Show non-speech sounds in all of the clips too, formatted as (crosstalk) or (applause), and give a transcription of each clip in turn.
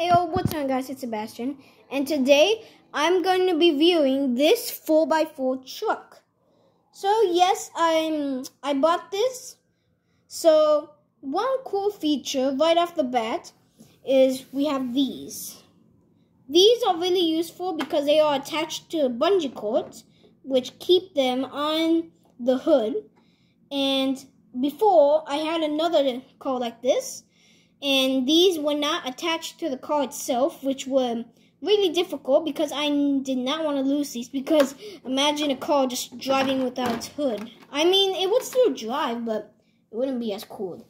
Hey, what's up guys, it's Sebastian, and today I'm going to be viewing this 4x4 truck. So yes, I'm, I bought this. So one cool feature right off the bat is we have these. These are really useful because they are attached to bungee cords, which keep them on the hood. And before, I had another cord like this, and these were not attached to the car itself, which were really difficult because I did not want to lose these because imagine a car just driving without its hood. I mean, it would still drive, but it wouldn't be as cool.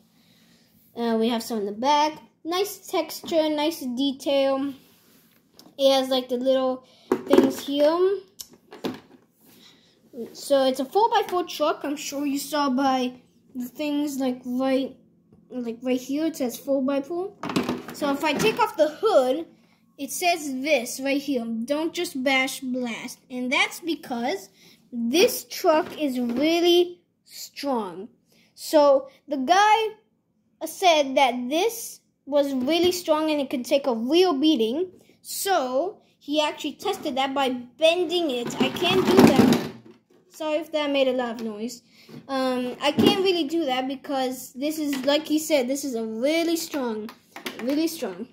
Uh, we have some in the back. Nice texture, nice detail. It has like the little things here. So it's a 4x4 truck. I'm sure you saw by the things like right like right here it says 4x4 so if I take off the hood it says this right here don't just bash blast. And that's because this truck is really strong. So the guy said that this was really strong and it could take a real beating. So he actually tested that by bending it. I can't do that Sorry if that made a lot of noise. Um, I can't really do that because this is, like he said, this is a really strong, really strong.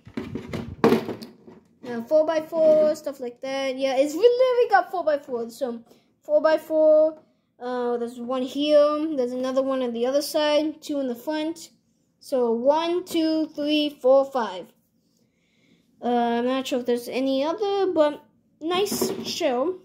Uh, 4x4, stuff like that. Yeah, it's really we got 4x4. So, 4x4, uh, there's one here. There's another one on the other side. Two in the front. So, one, two, three, four, five. Uh, I'm not sure if there's any other, but nice show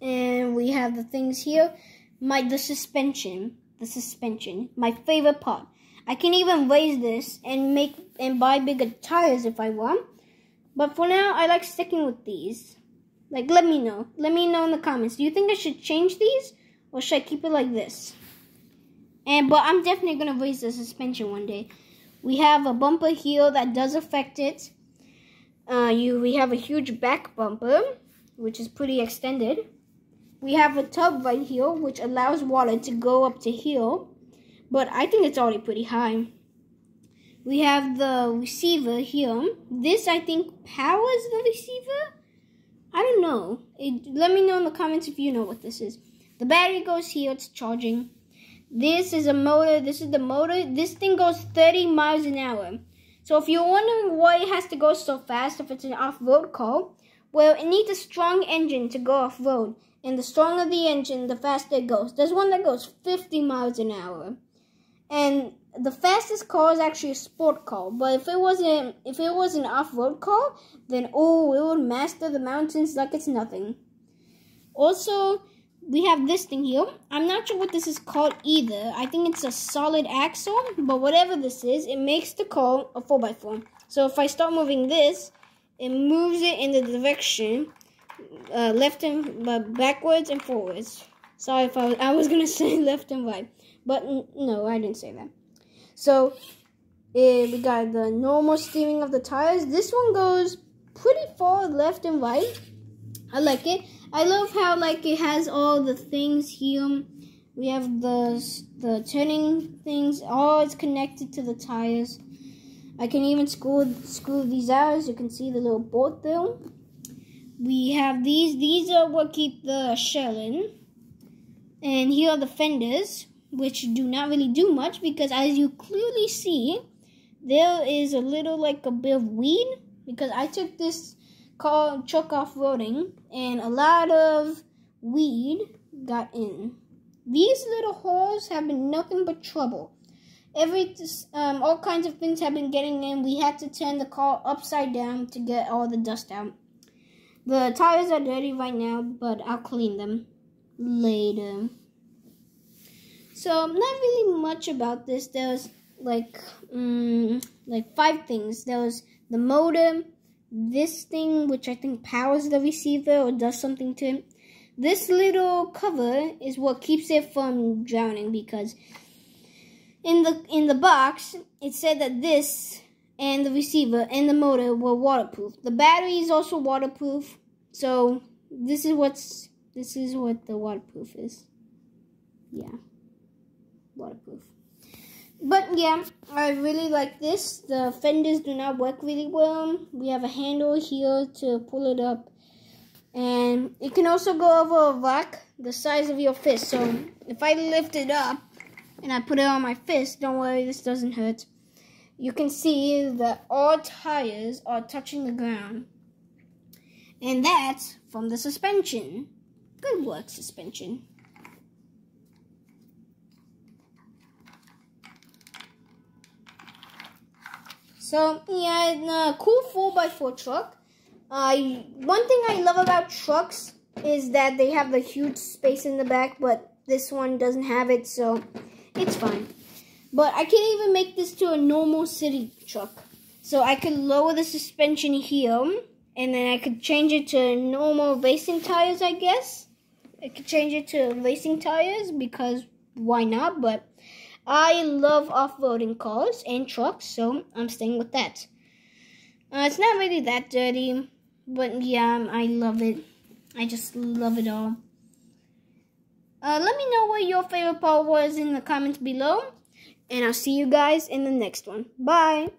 and we have the things here. My the suspension, the suspension, my favorite part. I can even raise this and make and buy bigger tires if I want. But for now, I like sticking with these. Like, let me know. Let me know in the comments. Do you think I should change these? Or should I keep it like this? And But I'm definitely going to raise the suspension one day. We have a bumper here that does affect it. Uh, you We have a huge back bumper, which is pretty extended. We have a tub right here, which allows water to go up to here. But I think it's already pretty high. We have the receiver here. This, I think, powers the receiver? I don't know. It, let me know in the comments if you know what this is. The battery goes here. It's charging. This is a motor. This is the motor. This thing goes 30 miles an hour. So if you're wondering why it has to go so fast if it's an off-road car, well, it needs a strong engine to go off-road and the stronger the engine, the faster it goes. There's one that goes 50 miles an hour. And the fastest car is actually a sport car. But if it wasn't if it was an off-road car, then oh, it would master the mountains like it's nothing. Also, we have this thing here. I'm not sure what this is called either. I think it's a solid axle, but whatever this is, it makes the car a 4x4. So if I start moving this, it moves it in the direction uh, left and uh, backwards and forwards. Sorry if I was, I was gonna (laughs) say left and right, but no, I didn't say that. So uh, we got the normal steering of the tires. This one goes pretty far left and right. I like it. I love how like it has all the things here. We have the the turning things. All it's connected to the tires. I can even screw screw these out. As you can see the little bolt there we have these. These are what keep the shell in. And here are the fenders, which do not really do much because as you clearly see, there is a little like a bit of weed because I took this car truck off-roading and a lot of weed got in. These little holes have been nothing but trouble. Every um, all kinds of things have been getting in. We had to turn the car upside down to get all the dust out. The tires are dirty right now, but I'll clean them later. So not really much about this. There was like um, like five things. There was the modem, this thing which I think powers the receiver or does something to it. This little cover is what keeps it from drowning because in the in the box it said that this and the receiver and the motor were waterproof. The battery is also waterproof. So this is what's this is what the waterproof is. Yeah. Waterproof. But yeah, I really like this. The fenders do not work really well. We have a handle here to pull it up. And it can also go over a rock the size of your fist. So if I lift it up and I put it on my fist, don't worry, this doesn't hurt. You can see that all tires are touching the ground. And that's from the suspension. Good work, suspension. So yeah, a cool 4x4 truck. Uh, one thing I love about trucks is that they have the huge space in the back, but this one doesn't have it, so it's fine. But I can't even make this to a normal city truck. So I could lower the suspension here, and then I could change it to normal racing tires, I guess. I could change it to racing tires because why not? But I love off-roading cars and trucks, so I'm staying with that. Uh, it's not really that dirty, but yeah, I love it. I just love it all. Uh, let me know what your favorite part was in the comments below, and I'll see you guys in the next one. Bye!